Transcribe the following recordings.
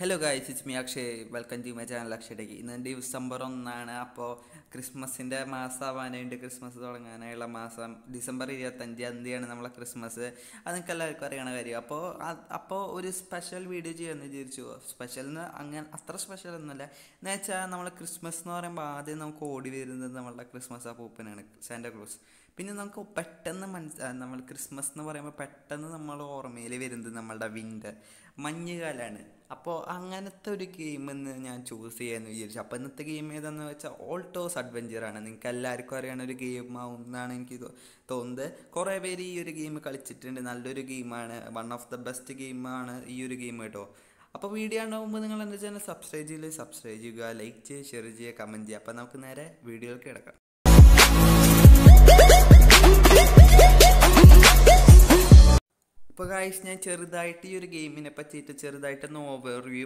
Hello guys it's me Akshay welcome to my channel അക്ഷയ്ക്ക് ഇന്ന് December ഒന്നാണ്. അപ്പോൾ ക്രിസ്മസിന്റെ മാസമാവാനായിട്ട് ക്രിസ്മസ് തുടങ്ങാനായുള്ള മാസം ഡിസംബർ ഇരുപത്തഞ്ചാം തീയതിയാണ് നമ്മളെ ക്രിസ്മസ്. അത് നിങ്ങൾക്ക് എല്ലാവർക്കും അറിയണ കാര്യം. അപ്പോൾ അപ്പോൾ ഒരു സ്പെഷ്യൽ വീഡിയോ ചെയ്യാമെന്ന് വിചാരിച്ചു. സ്പെഷ്യൽ എന്ന് അങ്ങനെ അത്ര സ്പെഷ്യൽ ഒന്നുമല്ല. എന്ന് വെച്ചാൽ നമ്മൾ ക്രിസ്മസ് എന്ന് പറയുമ്പോൾ ആദ്യം നമുക്ക് ഓടി വരുന്നത് നമ്മളുടെ ക്രിസ്മസ് അപ്പൂപ്പനാണ് സാന്റാക്ലോസ് പിന്നെ നമുക്ക് പെട്ടെന്ന് മനസ്സ നമ്മൾ ക്രിസ്മസ് എന്ന് പറയുമ്പോൾ പെട്ടെന്ന് നമ്മൾ ഓർമ്മയിൽ വരുന്നത് നമ്മളുടെ വിന്റർ മഞ്ഞുകാലമാണ് അപ്പോൾ അങ്ങനത്തെ ഒരു ഗെയിം എന്ന് ഞാൻ ചൂസ് ചെയ്യാമെന്ന് വിചാരിച്ചു. അപ്പോൾ ഇന്നത്തെ ഗെയിം ഏതാണെന്ന് വെച്ചാൽ ഓൾട്ടോസ് അഡ്വഞ്ചറാണ് നിങ്ങൾക്ക് എല്ലാവർക്കും അറിയണ ഒരു ഗെയിം ആവും എന്നാണ് എനിക്ക് തോന്നുന്നത്. കുറേ പേര് ഈ ഒരു ഗെയിം കളിച്ചിട്ടുണ്ട്. നല്ലൊരു ഗെയിമാണ് വൺ ഓഫ് ദ ബെസ്റ്റ് ഗെയിമാണ് ഈ ഒരു ഗെയിം കേട്ടോ. അപ്പോൾ വീഡിയോ ഉണ്ടാകുമ്പോൾ നിങ്ങൾ എന്താ ചാനൽ സബ്സ്ക്രൈബ് ചെയ്യില്ല സബ്സ്ക്രൈബ് ചെയ്യുക ലൈക്ക് ചെയ്യുക ഷെയർ ചെയ്യുക കമന്റ് ചെയ്യുക. അപ്പോൾ നമുക്ക് നേരെ വീഡിയോയിലേക്ക് കിടക്കാം. ഇപ്പോൾ കാഴ്ച ഞാൻ ചെറുതായിട്ട് ഈ ഒരു ഗെയിമിനെ പറ്റിയിട്ട് ചെറുതായിട്ടൊന്ന് ഓവർവ്യൂ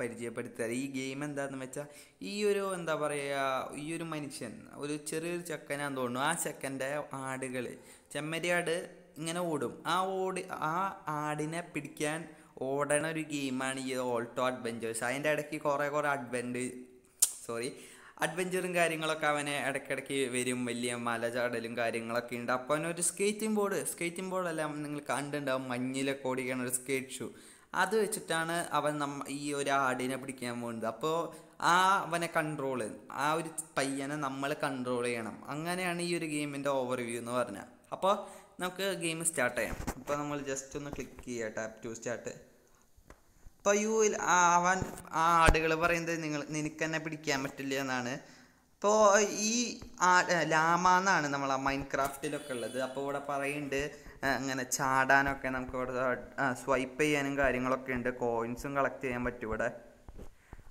പരിചയപ്പെടുത്തുക ഈ ഗെയിം എന്താണെന്ന് വെച്ചാൽ ഈ ഒരു എന്താ പറയുക ഈ ഒരു മനുഷ്യൻ ഒരു ചെറിയൊരു ചെക്കനാന്ന് തോന്നുന്നു. ആ ചെക്കന്റെ ആടുകൾ ചെമ്മരിയാട് ഇങ്ങനെ ഓടും. ആ ഓടി ആ ആടിനെ പിടിക്കാൻ ഓടണ ഒരു ഗെയിമാണ് ഈ ഓൾട്ടോ അഡ്വെഞ്ചേഴ്സ്. അതിന്റെ ഇടയ്ക്ക് കുറേ കുറേ അഡ്വെന്റ് സോറി അഡ്വഞ്ചറും കാര്യങ്ങളൊക്കെ അവനെ ഇടയ്ക്കിടയ്ക്ക് വരും. വലിയ മല ചാടലും കാര്യങ്ങളൊക്കെ ഉണ്ട്. അപ്പോൾ അവനൊരു സ്കേറ്റിംഗ് ബോർഡ് സ്കേറ്റിംഗ് ബോർഡെല്ലാം നിങ്ങൾ കണ്ടിട്ടുണ്ടാവും. മഞ്ഞിലൊക്കെ ഓടിക്കണ ഒരു സ്കേറ്റ് ഷൂ അത് വെച്ചിട്ടാണ് അവൻ നമ്മ ഈ ഒരു ആടിനെ പിടിക്കാൻ പോകുന്നത്. അപ്പോൾ ആ അവനെ കൺട്രോൾ ആ ഒരു പയ്യനെ നമ്മൾ കൺട്രോൾ ചെയ്യണം. അങ്ങനെയാണ് ഈ ഒരു ഗെയിമിന്റെ ഓവർവ്യൂ എന്ന് പറഞ്ഞാൽ അപ്പോൾ നമുക്ക് ഗെയിം സ്റ്റാർട്ട് ചെയ്യാം. അപ്പോൾ നമ്മൾ ജസ്റ്റ് ഒന്ന് ക്ലിക്ക് ചെയ്യുക ടാപ്പ് ടു സ്റ്റാർട്ട്. അപ്പോൾ യു അവൻ ആ ആടുകൾ പറയുന്നത് നിങ്ങൾ നിനക്ക് തന്നെ പിടിക്കാൻ പറ്റില്ല എന്നാണ്. അപ്പോൾ ഈ ആ ലാമ എന്നാണ് നമ്മൾ ആ മൈൻഡ് ക്രാഫ്റ്റിലൊക്കെ ഉള്ളത്. അപ്പോൾ ഇവിടെ പറയുന്നുണ്ട് അങ്ങനെ ചാടാനൊക്കെ നമുക്ക് ഇവിടെ സ്വൈപ്പ് ചെയ്യാനും കാര്യങ്ങളൊക്കെ ഉണ്ട്. കോയിൻസും കളക്ട് ചെയ്യാൻ പറ്റും ഇവിടെ.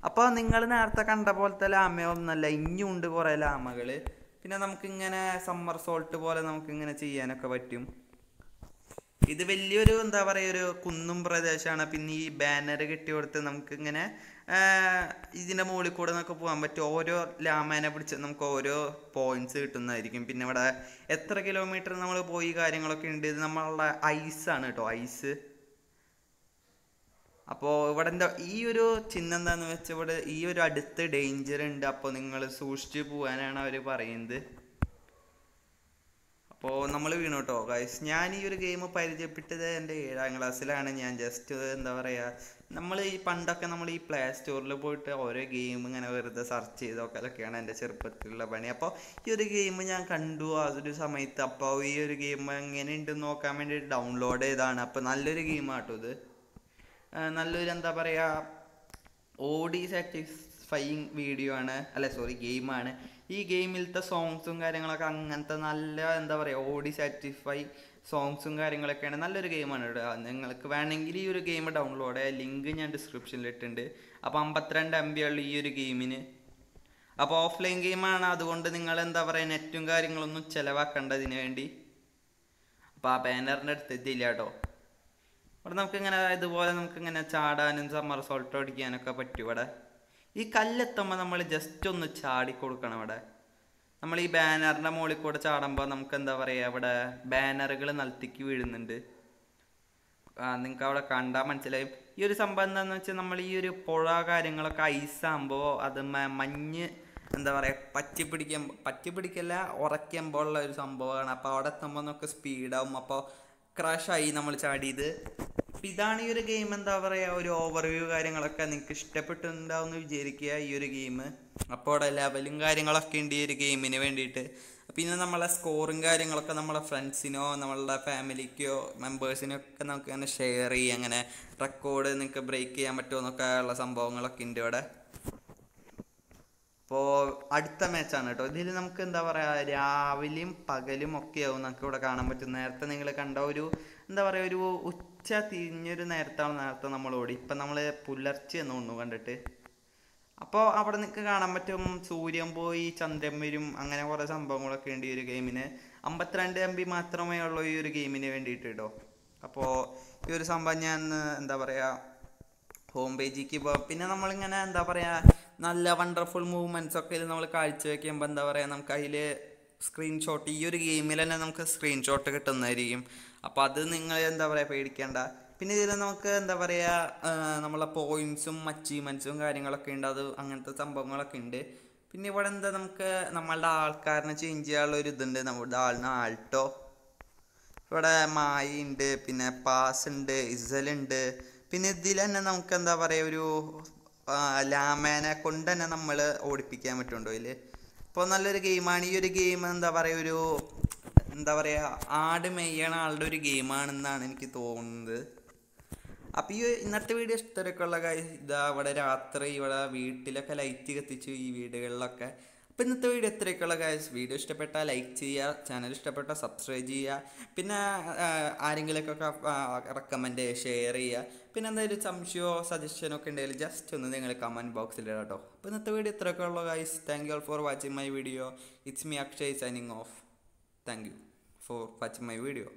അപ്പോൾ നിങ്ങൾ നേരത്തെ കണ്ട പോലത്തെ ലാമയൊന്നല്ല ഇനിയും ഉണ്ട് കുറേ ലാമകൾ പിന്നെ നമുക്കിങ്ങനെ സമ്മർ സോൾട്ട് പോലെ നമുക്കിങ്ങനെ ചെയ്യാനൊക്കെ പറ്റും. ഇത് വലിയൊരു എന്താ പറയുക ഒരു കുന്നും പ്രദേശമാണ്. പിന്നെ ഈ ബാനർ കെട്ടി കൊടുത്ത് നമുക്ക് ഇങ്ങനെ ഇതിന്റെ മുകളിൽ കൂടെ നമുക്ക് പോകാൻ പറ്റും ഓരോ ലാമേനെ പിടിച്ച് നമുക്ക് ഓരോ പോയിന്റ്സ് കിട്ടുന്നതായിരിക്കും. പിന്നെ ഇവിടെ എത്ര കിലോമീറ്റർ നമ്മൾ പോയി കാര്യങ്ങളൊക്കെ ഉണ്ട്. ഇത് നമ്മളുടെ ഐസാണ് കേട്ടോ ഐസ് അപ്പോൾ ഇവിടെ എന്താ ഈ ഒരു ചിഹ്നം എന്താണെന്ന് വെച്ചാൽ ഇവിടെ ഈ ഒരു അടുത്ത് ഡേഞ്ചർ ഉണ്ട്. അപ്പോൾ നിങ്ങൾ സൂക്ഷിച്ച് പോകാനാണ് അവർ പറയുന്നത്. അപ്പോൾ നമ്മൾ വീണു കേട്ടോ ഗൈസ് ഞാൻ ഈ ഒരു ഗെയിം പരിചയപ്പെട്ടത് എന്റെ ഏഴാം ക്ലാസ്സിലാണ് ഞാൻ ജസ്റ്റ് എന്താ പറയുക നമ്മൾ ഈ പണ്ടൊക്കെ നമ്മൾ ഈ പ്ലേ സ്റ്റോറിൽ പോയിട്ട് ഓരോ ഗെയിം ഇങ്ങനെ വെറുതെ സെർച്ച് ചെയ്തൊക്കെ അതൊക്കെയാണ് എന്റെ ചെറുപ്പത്തിലുള്ള പണി. അപ്പോൾ ഈ ഒരു ഗെയിം ഞാൻ കണ്ടു. അതൊരു സമയത്ത് അപ്പോൾ ഈ ഒരു ഗെയിം എങ്ങനെയുണ്ടെന്ന് നോക്കാൻ വേണ്ടി ഡൗൺലോഡ് ചെയ്താണ് അപ്പോൾ നല്ലൊരു ഗെയിമാട്ടോ ഇത്. നല്ലൊരു എന്താ പറയുക ഓഡി സാറ്റിസ്ഫൈയിങ് വീഡിയോ ആണ്. അല്ല സോറി ഗെയിമാണ് ഈ ഗെയിമിലത്തെ സോങ്സും കാര്യങ്ങളൊക്കെ അങ്ങനത്തെ നല്ല എന്താ പറയുക ഓഡി സാറ്റിസ്ഫൈ സോങ്സും കാര്യങ്ങളൊക്കെയാണ് നല്ലൊരു ഗെയിമാണ് നിങ്ങൾക്ക് വേണമെങ്കിൽ ഈ ഒരു ഗെയിം ഡൗൺലോഡ് ആയ ലിങ്ക് ഞാൻ ഡിസ്ക്രിപ്ഷനിൽ ഇട്ടിട്ടുണ്ട്. അപ്പോൾ അമ്പത്തിരണ്ട് എം ബി ഉള്ള ഈ ഒരു ഗെയിമിന്. അപ്പോൾ ഓഫ്ലൈൻ ഗെയിമാണ്. അതുകൊണ്ട് നിങ്ങൾ എന്താ പറയുക നെറ്റും കാര്യങ്ങളൊന്നും ചിലവാക്കേണ്ടതിന് വേണ്ടി. അപ്പോൾ ആ ബാനറിന്റെ അടുത്ത് എത്തിയില്ല കേട്ടോ. ഇവിടെ നമുക്കിങ്ങനെ ഇതുപോലെ നമുക്കിങ്ങനെ ചാടാനും സമ്മർ സോൾട്ട് അടിക്കാനൊക്കെ പറ്റും ഇവിടെ. ഈ കല്ലെത്തുമ്പോൾ നമ്മൾ ജസ്റ്റ് ഒന്ന് ചാടി കൊടുക്കണം ഇവിടെ നമ്മൾ ഈ ബാനറിന്റെ മുകളിൽ കൂടെ ചാടുമ്പോൾ നമുക്ക് എന്താ പറയുക ഇവിടെ ബാനറുകൾ നിലത്തേക്ക് വീഴുന്നുണ്ട്. നിങ്ങൾക്ക് അവിടെ കണ്ടാൽ മനസ്സിലായി. ഈ ഒരു സംഭവം എന്താണെന്ന് വെച്ചാൽ നമ്മൾ ഈ ഒരു പുഴ കാര്യങ്ങളൊക്കെ ഐസാകുമ്പോൾ അത് മഞ്ഞ് എന്താ പറയുക പറ്റി പിടിക്കാൻ പറ്റി പിടിക്കല്ല ഉറക്കുമ്പോൾ ഉള്ള ഒരു സംഭവമാണ്. അപ്പോൾ അവിടെ എത്തുമ്പോൾ നമുക്ക് സ്പീഡാവും അപ്പോൾ ക്രാഷായി നമ്മൾ ചാടിയത്. അപ്പം ഇതാണ് ഈ ഒരു ഗെയിം എന്താ പറയുക ഒരു ഓവർവ്യൂ കാര്യങ്ങളൊക്കെ നിങ്ങൾക്ക് ഇഷ്ടപ്പെട്ടിട്ടുണ്ടാവും എന്ന് വിചാരിക്കുക ഈ ഒരു ഗെയിം അപ്പോൾ അവിടെ ലെവലും കാര്യങ്ങളൊക്കെ ഉണ്ട് ഈ ഒരു ഗെയിമിന് വേണ്ടിയിട്ട്. പിന്നെ നമ്മളെ സ്കോറും കാര്യങ്ങളൊക്കെ നമ്മളെ ഫ്രണ്ട്സിനോ നമ്മളുടെ ഫാമിലിക്കോ മെമ്പേഴ്സിനോ ഒക്കെ നമുക്ക് അങ്ങനെ ഷെയർ ചെയ്യുക അങ്ങനെ റെക്കോർഡ് നിങ്ങൾക്ക് ബ്രേക്ക് ചെയ്യാൻ പറ്റുമോ എന്നൊക്കെ ഉള്ള സംഭവങ്ങളൊക്കെ ഉണ്ട് ഇവിടെ. അപ്പോൾ അടുത്ത മാച്ചാണ് കേട്ടോ. ഇതിൽ നമുക്ക് എന്താ പറയുക രാവിലെയും പകലും ഒക്കെയാവും നമുക്ക് ഇവിടെ കാണാൻ പറ്റും. നേരത്തെ നിങ്ങൾ കണ്ട ഒരു എന്താ പറയുക ഒരു ഉച്ച തിരിഞ്ഞൊരു നേരത്താണ് നേരത്തെ നമ്മൾ ഓടി. ഇപ്പം നമ്മൾ പുലർച്ചെ എന്ന് തോന്നുന്നു കണ്ടിട്ട്. അപ്പോൾ അവിടെ നിങ്ങൾക്ക് കാണാൻ പറ്റും സൂര്യൻ പോയി ചന്ദ്രൻ വരും അങ്ങനെ കുറേ സംഭവങ്ങളൊക്കെ ഉണ്ട് ഈ ഒരു ഗെയിമിന്. അമ്പത്തിരണ്ട് എം ബി മാത്രമേ ഉള്ളൂ ഈ ഒരു ഗെയിമിന് വേണ്ടിയിട്ട് കേട്ടോ. അപ്പോൾ ഈ ഒരു സംഭവം ഞാൻ എന്താ പറയുക ഹോം പേജിക്ക് പോകാം പിന്നെ നമ്മളിങ്ങനെ എന്താ പറയുക നല്ല വണ്ടർഫുൾ മൂവ്മെന്റ്സ് ഒക്കെ നമ്മൾ കാഴ്ചവെക്കുമ്പോൾ എന്താ പറയുക നമുക്ക് അതിൽ സ്ക്രീൻഷോട്ട് ഈ ഒരു ഗെയിമിൽ തന്നെ നമുക്ക് സ്ക്രീൻഷോട്ട് കിട്ടുന്നതായിരിക്കും. അപ്പോൾ അത് നിങ്ങൾ എന്താ പറയുക പേടിക്കേണ്ട. പിന്നെ ഇതിൽ നമുക്ക് എന്താ പറയുക നമ്മളെ പോയിൻസും അച്ചീവ്മെന്റ്സും കാര്യങ്ങളൊക്കെ ഉണ്ട്. അത് അങ്ങനത്തെ സംഭവങ്ങളൊക്കെ ഉണ്ട്. പിന്നെ ഇവിടെ എന്താ നമുക്ക് നമ്മളുടെ ആൾക്കാരനെ ചേഞ്ച് ചെയ്യാനുള്ള ഒരു ഇതുണ്ട്. നമ്മുടെ ആളിന് ആൾട്ടോ. ഇവിടെ മായി ഉണ്ട് പിന്നെ പാസ് ഉണ്ട് ഇസലുണ്ട് പിന്നെ ഇതിൽ തന്നെ നമുക്ക് എന്താ പറയുക ഒരു ലാമേനെ കൊണ്ട് തന്നെ നമ്മൾ ഓടിപ്പിക്കാൻ പറ്റുന്നുണ്ടോ ഇതിൽ ഇപ്പോൾ നല്ലൊരു ഗെയിമാണ് ഈ ഒരു ഗെയിം എന്താ പറയുക ഒരു എന്താ പറയുക ആട് മെയ്യണ ആളുടെ ഒരു ഗെയിമാണെന്നാണ് എനിക്ക് തോന്നുന്നത്. അപ്പോൾ ഈ ഇന്നത്തെ വീഡിയോ ഇഷ്ടമൊക്കെയുള്ള കാര്യം ഇതാ ഇവിടെ രാത്രി ഇവിടെ വീട്ടിലൊക്കെ ലൈറ്റ് കത്തിച്ചു ഈ വീടുകളിലൊക്കെ അപ്പോൾ ഇന്നത്തെ വീഡിയോ ഇത്രയൊക്കെയുള്ള കാര്യം വീഡിയോ ഇഷ്ടപ്പെട്ടാൽ ലൈക്ക് ചെയ്യുക ചാനൽ ഇഷ്ടപ്പെട്ടാൽ സബ്സ്ക്രൈബ് ചെയ്യുക. പിന്നെ ആരെങ്കിലുമൊക്കെ റെക്കമെൻഡ് ഷെയർ ചെയ്യുക പിന്നെ എന്തെങ്കിലും സംശയമോ സജഷനോ ഒക്കെ ഉണ്ടെങ്കിൽ ജസ്റ്റ് ഒന്ന് നിങ്ങൾ കമന്റ് ബോക്സിൽ ഇടാം കേട്ടോ അപ്പോൾ ഇന്നത്തെ വീഡിയോ ഇത്രയൊക്കെ ഉള്ള guys thank you for watching my video it's me Akshay signing off thank you for watching my video